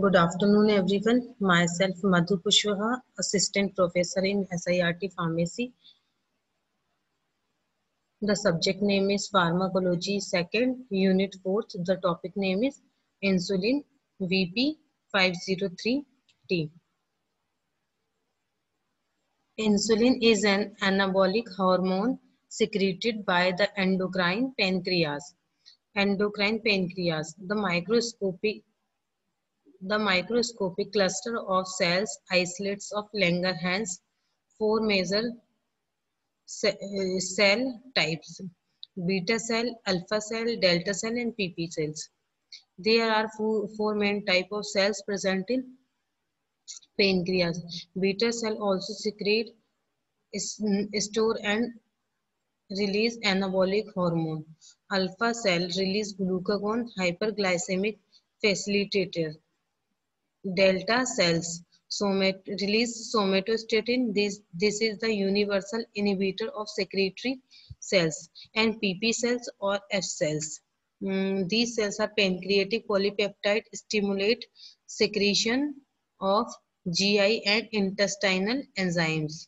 Good afternoon, everyone. Myself, Madhu Kushwaha, Assistant Professor in SIRT Pharmacy. The subject name is Pharmacology, second, Unit 4th. The topic name is Insulin, BP503T. Insulin is an anabolic hormone secreted by the endocrine pancreas. Endocrine pancreas, the microscopic the microscopic cluster of cells islets of Langerhans four major uh, cell types beta cell, alpha cell, delta cell, and PP cells. There are four, four main type of cells present in pancreas. Beta cell also secrete, store, and release anabolic hormone. Alpha cell release glucagon hyperglycemic facilitator delta cells somat release somatostatin. This, this is the universal inhibitor of secretory cells and PP cells or F cells. Mm, these cells are pancreatic polypeptide stimulate secretion of GI and intestinal enzymes.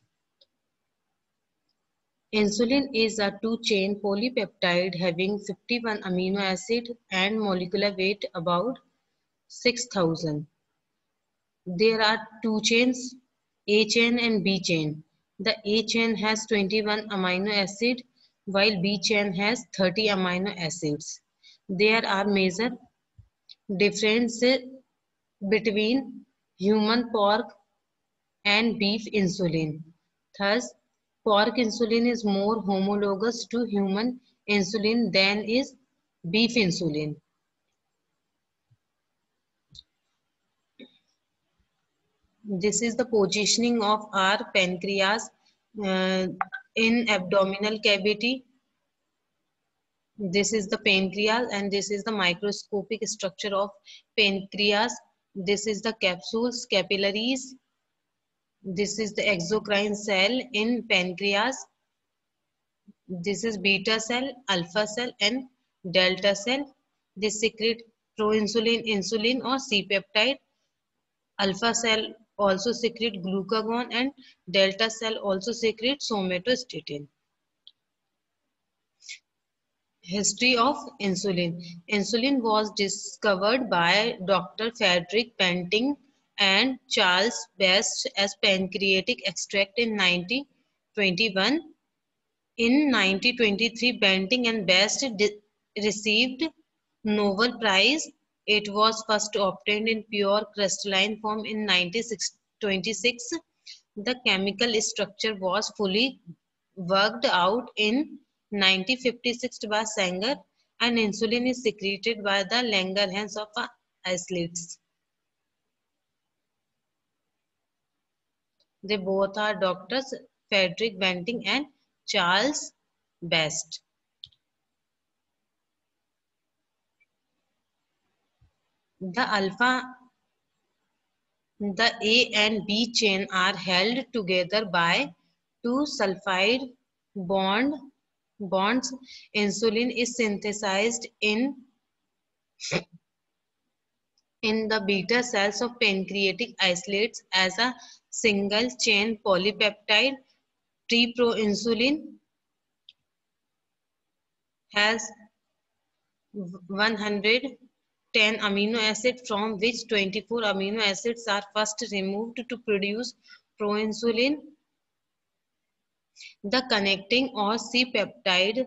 Insulin is a two-chain polypeptide having 51 amino acid and molecular weight about 6000. There are two chains, A chain and B chain. The A chain has 21 amino acid while B chain has 30 amino acids. There are major differences between human pork and beef insulin. Thus, pork insulin is more homologous to human insulin than is beef insulin. This is the positioning of our pancreas uh, in abdominal cavity. This is the pancreas and this is the microscopic structure of pancreas. This is the capsules capillaries. This is the exocrine cell in pancreas. This is beta cell alpha cell and delta cell. They secrete proinsulin insulin or c-peptide alpha cell also secrete glucagon and delta cell also secrete somatostatin. History of insulin. Insulin was discovered by Dr. Frederick Banting and Charles Best as pancreatic extract in 1921. In 1923, Banting and Best received Nobel Prize it was first obtained in pure crystalline form in 1926. The chemical structure was fully worked out in 1956 by Sanger and insulin is secreted by the Langerhans of islets. They both are doctors Frederick Banting and Charles Best. The alpha, the A and B chain are held together by two sulfide bond bonds. Insulin is synthesized in in the beta cells of pancreatic islets as a single chain polypeptide. Preproinsulin has 100 10 amino acids from which 24 amino acids are first removed to produce proinsulin. The connecting or C-peptide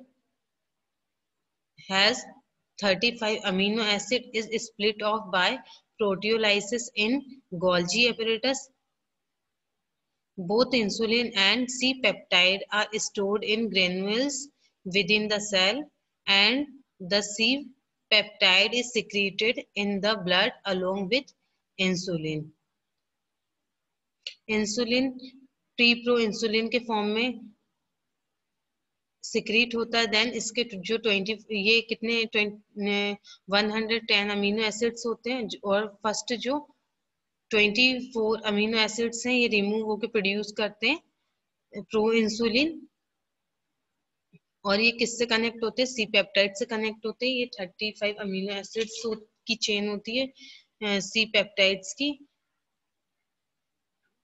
has 35 amino acid is split off by proteolysis in Golgi apparatus. Both insulin and C-peptide are stored in granules within the cell and the C peptide is secreted in the blood along with insulin. Insulin pre pro insulin के form में secrete होता है then इसके जो 20 ये कितने 110 amino acids होते हैं और फ़र्स्ट जो 24 अमीनो एसिड्स हैं, ये रिमूव होकर प्रोड्यूस करते हैं प्रो इंसुलिन और ये किससे कनेक्ट होते हैं? सी पेप्टाइड से कनेक्ट होते हैं। ये 35 अमीनो एसिड्स की चेन होती है सी पेप्टाइड्स की।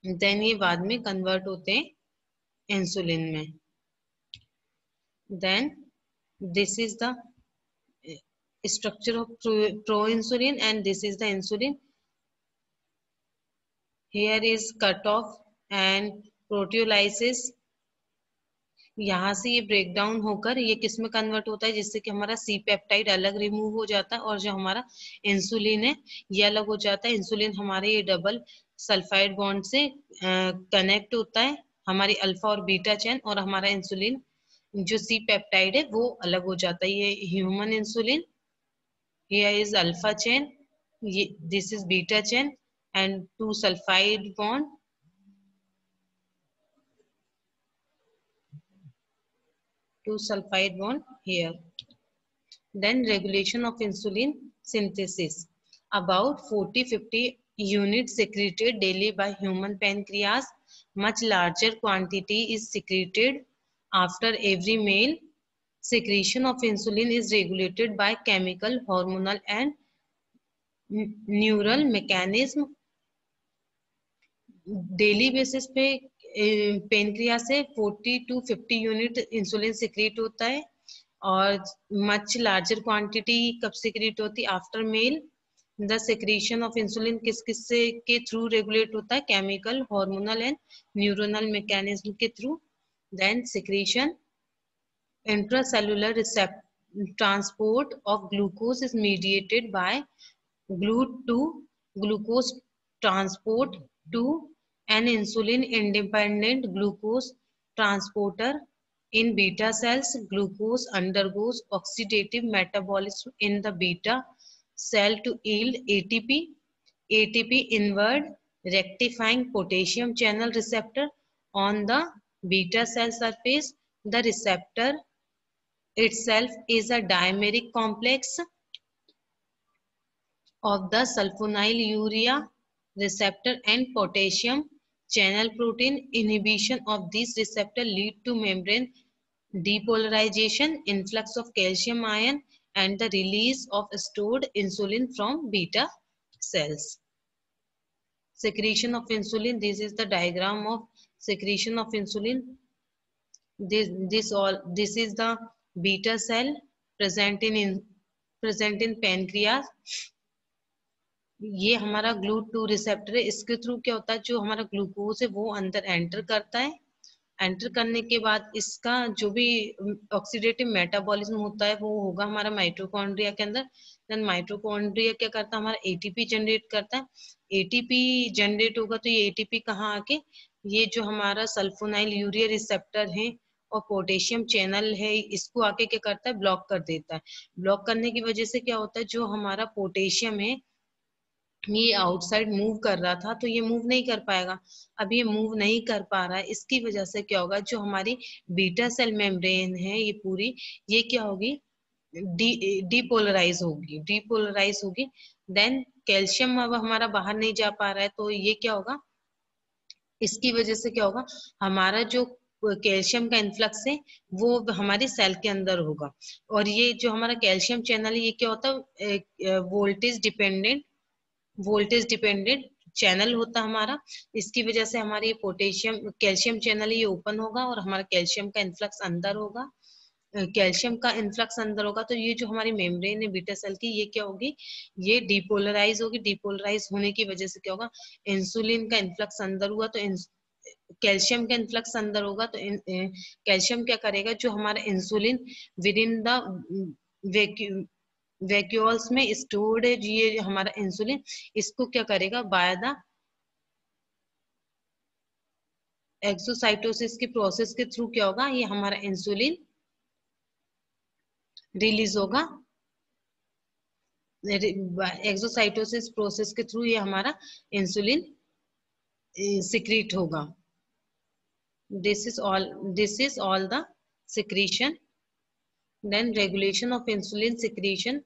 देन ये बाद में कन्वर्ट होते हैं इंसुलिन में। Then this is the structure of proinsulin and this is the insulin. Here is cut off and proteolysis यहाँ से ये ब्रेक डाउन होकर ये किसमें कन्वर्ट होता है, जिससे कि हमारा सी पेप्टाइड अलग रिमूव हो जाता है और जो हमारा इंसुलिन है, ये अलग हो जाता है। इंसुलिन हमारे ये डबल सल्फाइड बॉन्ड से कनेक्ट होता है। हमारी अल्फ़ा और बीटा चैन और हमारा इंसुलिन जो सी पेप्टाइड है, वो अलग हो जाता है। ये human insulin here is alpha chain this is beta chain and two sulfide bond 2 sulfide bond here. Then regulation of insulin synthesis. About 40-50 units secreted daily by human pancreas. Much larger quantity is secreted after every meal. Secretion of insulin is regulated by chemical, hormonal and neural mechanism. Daily basis पे pancreas से 40 to 50 unit insulin secrete होता है और much larger quantity कब secrete होती है? After meal the secretion of insulin किस किस से के थ्रू रेगुलेट होता है? Chemical hormonal and neuronal mechanism के through then secretion intracellular transport of glucose is mediated by GLUT2 glucose transport to an insulin independent glucose transporter in beta cells. Glucose undergoes oxidative metabolism in the beta cell to yield ATP ATP inward rectifying potassium channel receptor on the beta cell surface. The receptor itself is a dimeric complex of the sulfonylurea receptor and potassium channel protein. Inhibition of this receptor lead to membrane depolarization, influx of calcium ion, and the release of stored insulin from beta cells. Secretion of insulin. This is the diagram of secretion of insulin. This, this all this is the beta cell present in, in present in pancreas ये हमारा glue two receptor है। इसके through क्या होता है, जो हमारा glucose है, वो अंदर एंटर करता है। एंटर करने के बाद इसका जो भी ऑक्सीडेटिव मेटाबॉलिज्म होता है, वो होगा हमारा माइट्रोकॉन्ड्रिया के अंदर। देन माइट्रोकॉन्ड्रिया क्या करता है, हमारा एटीपी जनरेट करता है। एटीपी जनरेट होगा तो ये एटीपी कहाँ आके, ये जो हमारा सल्फोनाइल यूरिया रिसेप्टर है और पोटेशियम चैनल है, इसको आके क्या करता है ब्लॉक कर देता है। ब्लॉक करने की वजह से क्या होता है, जो हमारा पोटेशियम है ये आउटसाइड मूव कर रहा था तो ये मूव नहीं कर पाएगा। अब ये मूव नहीं कर पा रहा है, इसकी वजह से क्या होगा, जो हमारी बीटा सेल मेम्ब्रेन है ये पूरी, ये क्या होगी? डी डीपोलराइज होगी डीपोलराइज होगी। देन कैल्शियम अब हमारा बाहर नहीं जा पा रहा है तो ये क्या होगा? इसकी वजह से क्या होगा? हमारा जो कैल्शियम का इन्फ्लक्स है, वो हमारी सेल के अंदर होगा। और ये जो हमारा कैल्शियम चैनल है, ये क्या होता है? Voltage dependent voltage dependent channel होता हमारा, इसकी वजह से हमारी पोटेशियम, कैल्शियम चैनल ये ओपन होगा और हमारा कैल्शियम का इन्फ्लक्स अंदर होगा। कैल्शियम का इन्फ्लक्स अंदर होगा तो ये जो हमारी मेम्ब्रेन है बीटा सेल की, ये क्या होगी? ये डिपोलराइज होगी। डिपोलराइज होने की वजह से क्या होगा? इंसुलिन का इन्फ्लक्स अंदर हुआ तो कैल्शियम का इन्फ्लक्स अंदर होगा तो कैल्शियम क्या करेगा? जो हमारा insulin with in the vacuoles में स्टोर्ड है ये हमारा इंसुलिन इसको क्या करेगा? बाय द एक्सोसाइटोसिस के प्रोसेस के थ्रू क्या होगा? ये हमारा इंसुलिन रिलीज़ होगा। एक्सोसाइटोसिस प्रोसेस के थ्रू ये हमारा इंसुलिन सिक्रीट होगा। This is all, this is all the secretion. Then regulation of insulin secretion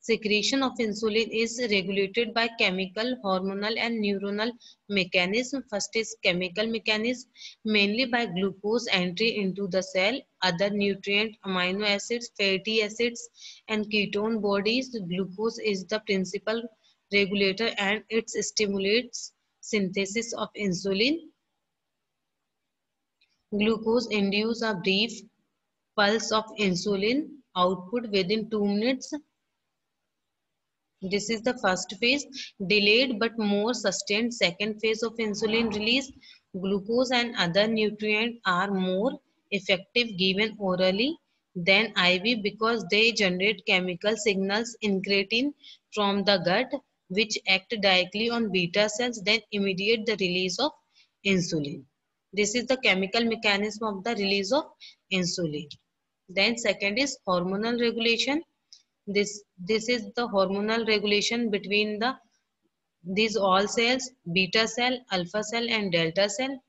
secretion of insulin is regulated by chemical hormonal and neuronal mechanism first is chemical mechanism mainly by glucose entry into the cell other nutrient amino acids fatty acids and ketone bodies glucose is the principal regulator and it stimulates synthesis of insulin. Glucose induces a brief pulse of insulin output within 2 minutes. This is the first phase. Delayed but more sustained second phase of insulin release. Glucose and other nutrients are more effective given orally than IV because they generate chemical signals incretin from the gut which act directly on beta cells then immediate the release of insulin. This is the chemical mechanism of the release of insulin. Then second is hormonal regulation. This, this is the hormonal regulation between the these all cells, beta cell, alpha cell and delta cell.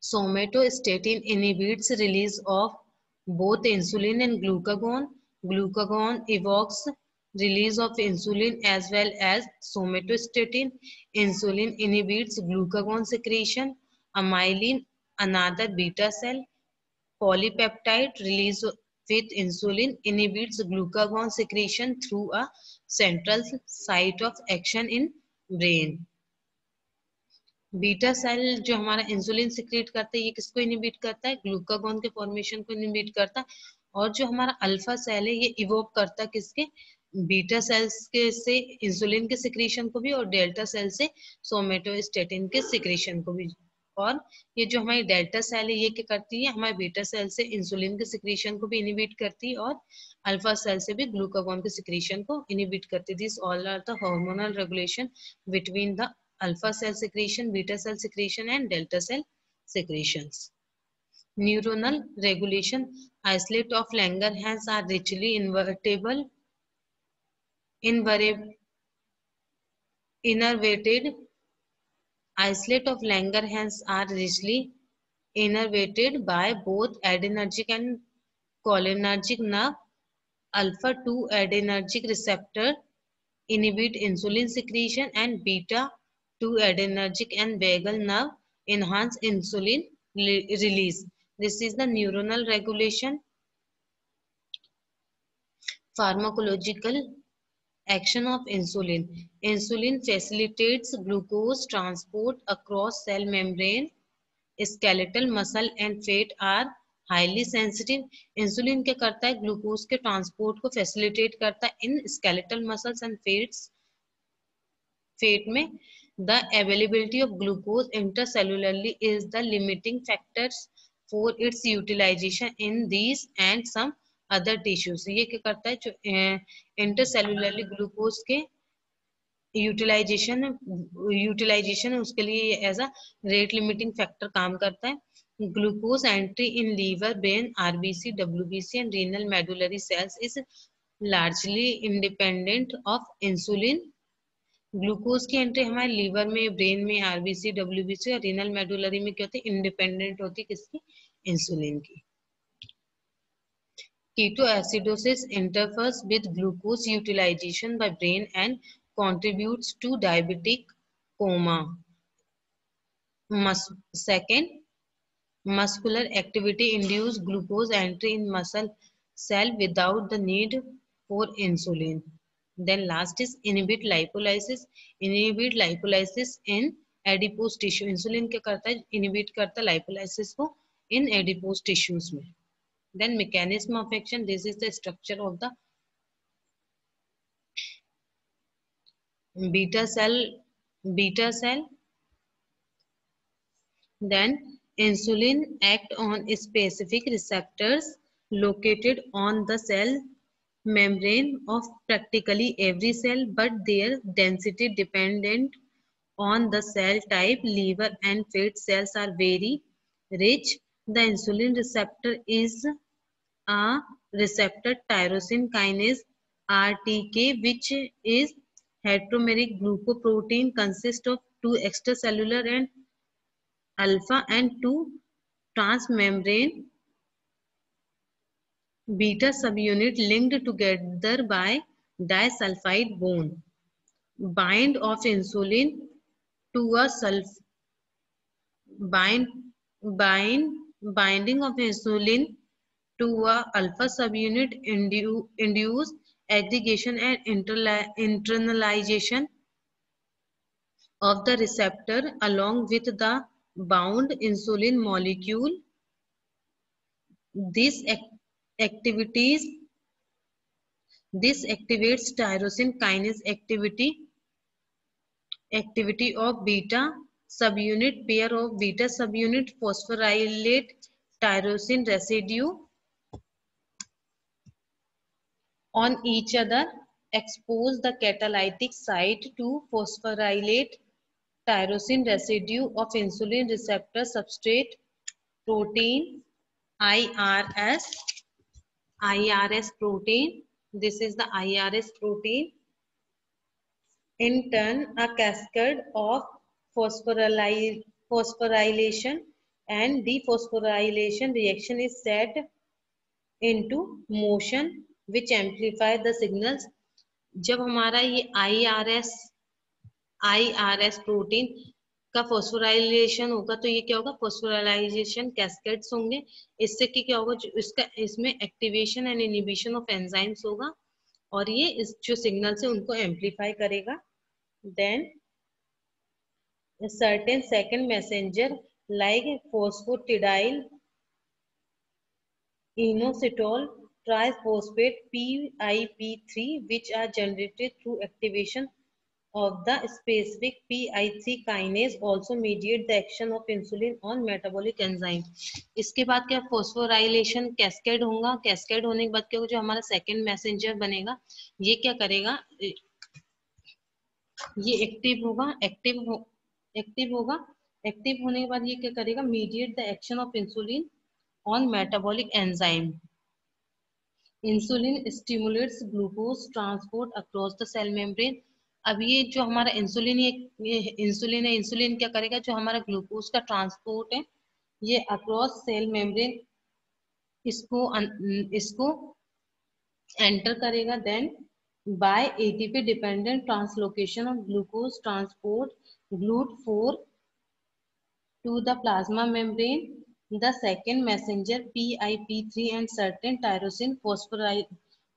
Somatostatin inhibits release of both insulin and glucagon. Glucagon evokes release of insulin as well as somatostatin. Insulin inhibits glucagon secretion. Amylin, another beta cell polypeptide release with insulin inhibits glucagon secretion through a central site of action in brain. Beta cell जो हमारा insulin secrete करता है, ये किसको inhibit करता है? Glucagon के formation को इनिबिट करता है। और जो हमारा अल्फ़ा सेल है, ये इवोक करता है किसके? बीटा सेल्स के से इंसुलिन के सिक्रेशन को भी और डेल्टा सेल से सोमेटोस्टेटिन के सिक्रेशन को भी। और ये जो हमारी डेल्टा सेल है, ये क्या करती है? हमारे बीटा सेल से इंसुलिन के सिक्रीशन को भी इनिबिट करती है और अल्फ़ा सेल से भी ग्लूकागोन के सिक्रीशन को इनिबिट करती this all are the hormonal regulation between the alpha cell secretion beta cell secretion and delta cell secretion neuronal regulation islet of Langerhans are richly invertible inver innervated Isolate of Langerhans are richly innervated by both adrenergic and cholinergic nerve. Alpha 2 adrenergic receptor inhibit insulin secretion and beta to adrenergic and vagal nerve enhance insulin release. This is the neuronal regulation. Pharmacological action of insulin. Insulin facilitates glucose transport across cell membrane. Skeletal muscle and fat are highly sensitive insulin क्या करता है glucose के transport को facilitate करता है in skeletal muscles and fats fat में The availability of glucose intercellularly is the limiting factors for its utilization in these and some other tissues. ये क्या करता है? जो इंटरसेलुलरली ग्लूकोज के यूटिलाइजेशन यूटिलाइजेशन उसके लिए as a rate limiting factor काम करता है। Glucose entry in liver brain RBC WBC and renal medullary cells is largely independent of insulin. Glucose की एंट्री हमारे लीवर में ब्रेन में आरबीसी डब्ल्यूबीसी और रीनल मेडुलरी में क्या होती है? इंडिपेंडेंट होती है किसकी? इंसुलिन की। Ketoacidosis interferes with glucose utilization by brain and contributes to diabetic coma Mus second muscular activity induce glucose entry in muscle cell without the need for insulin Then last is inhibit lipolysis. Inhibit lipolysis in adipose tissue. Insulin क्या करता है inhibit है lipolysis को in adipose tissues में. Then mechanism of action. This is the structure of the beta cell. Beta cell. Then insulin act on specific receptors located on the cell membrane of practically every cell but their density dependent on the cell type liver and fat cells are very rich the insulin receptor is a receptor tyrosine kinase rtk which is heteromeric glucoprotein consists of two extracellular and alpha and two transmembrane beta subunit linked together by disulfide bond. Bind of insulin to a sulf bind bind binding of insulin to a alpha subunit indu, induce aggregation and internalization of the receptor along with the bound insulin molecule. These activities this activates tyrosine kinase activity activity of beta subunit pair of beta subunit phosphorylate tyrosine residue on each other. Expose the catalytic site to phosphorylate tyrosine residue of insulin receptor substrate protein IRS IRS protein. This is the IRS protein. In turn a cascade of phosphorylation and dephosphorylation reaction is set into motion, which amplify the signals. जब हमारा ये IRS IRS protein का phosphorylation होगा तो ये क्या होगा? Phosphorylation cascades होंगे। इससे कि क्या होगा? इसका, इसमें activation and inhibition of enzymes होगा। और ये इस जो सिग्नल है उनको एम्पलीफाई करेगा। Then certain second messenger like phosphatidyl inositol triphosphate PIP3 which are generated through activation of the specific PI3 kinase also mediate the action of insulin on metabolic enzyme. इसके बाद क्या फोस्फोराइलेशन कैस्केड होगा cascade होने के बाद क्या जो हमारा सेकेंड मैसेंजर बनेगा ये क्या करेगा ये एक्टिव होगा एक्टिव हो एक्टिव होगा। एक्टिव होने के बाद ये क्या करेगा? Mediate the action of insulin on metabolic enzyme insulin stimulates glucose transport across the cell membrane अब ये जो हमारा इंसुलिन ये इंसुलिन है इंसुलिन क्या करेगा? जो हमारा ग्लूकोज का ट्रांसपोर्ट है, ये अक्रॉस सेल मेम्ब्रेन इसको इसको एंटर करेगा then by ATP dependent translocation of glucose Glut4 to the plasma membrane. The second messenger PIP3 and certain tyrosine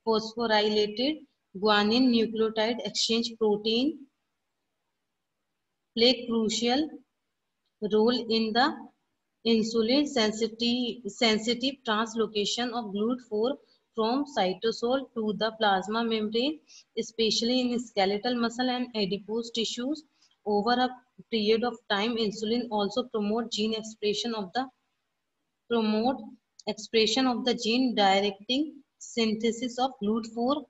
phosphorylated guanine nucleotide exchange protein play crucial role in the insulin sensitive, sensitive translocation of GLUT4 from cytosol to the plasma membrane, especially in skeletal muscle and adipose tissues. Over a period of time, insulin also promote gene expression of the promote expression of the gene directing synthesis of GLUT4.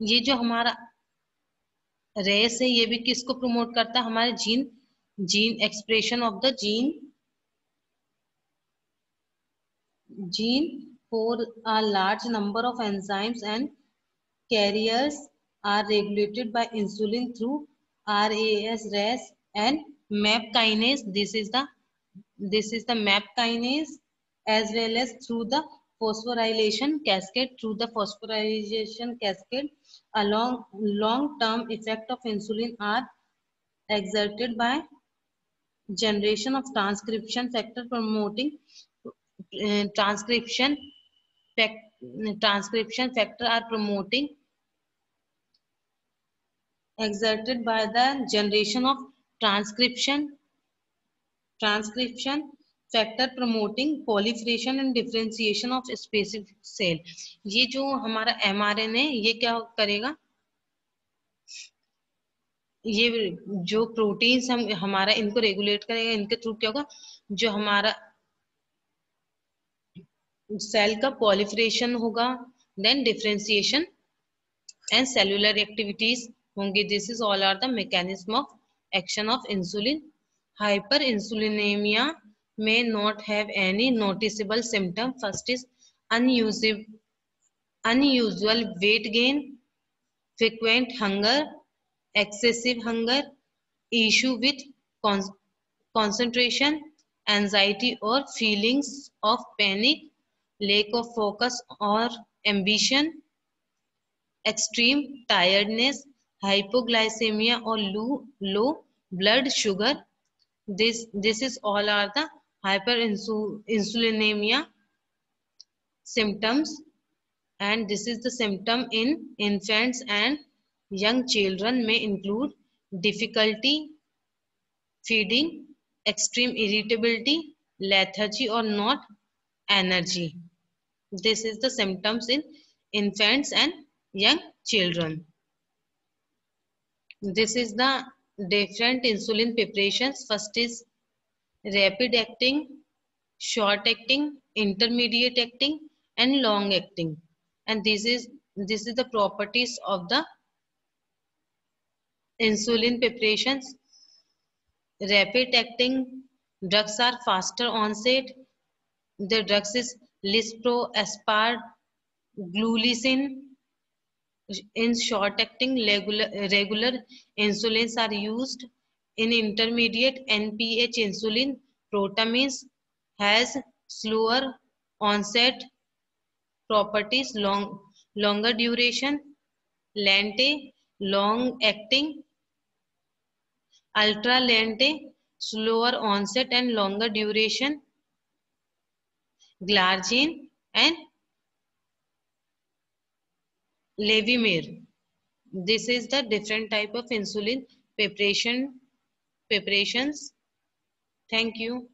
ये जो हमारा race है ये भी किसको promote करता है हमारे gene gene expression of the gene gene for a large number of enzymes and carriers are regulated by insulin through RAS, RAS and MAP kinase. This is the this is the MAP kinase as well as through the phosphorylation cascade through the phosphorylation cascade a long long term effect of insulin are exerted by generation of transcription factor promoting uh, transcription transcription factor are promoting exerted by the generation of transcription transcription factor promoting proliferation and differentiation of specific cell ये जो हमारा M R N है, ये क्या करेगा? ये जो protein हम, हमारा इनको रेगुलेट करेगा, इनके थ्रू क्या होगा? जो हमारा सेल का पॉलिफ्रेशन होगा then differentiation and cellular activities होंगे this is all are the mechanism of action of insulin hyper इंसुलिनेमिया may not have any noticeable symptom first is unusual unusual weight gain frequent hunger excessive hunger issue with con concentration anxiety or feelings of panic lack of focus or ambition extreme tiredness hypoglycemia or low, low blood sugar. This, this is all are the hyperinsulinemia symptoms and this is the symptom in infants and young children may include difficulty feeding, extreme irritability, lethargy or not energy. This is the symptoms in infants and young children. This is the different insulin preparations. First is rapid acting, short acting, intermediate acting and long acting. And this is this is the properties of the insulin preparations. Rapid acting drugs are faster onset. The drugs is Lispro, Aspart, Glulisine, in short acting regular, regular insulins are used in intermediate nph insulin. Protamins has slower onset properties long longer duration. Lente long acting. Ultra lente slower onset and longer duration. Glargine and Levemir. This is the different type of insulin preparation preparations. Thank you.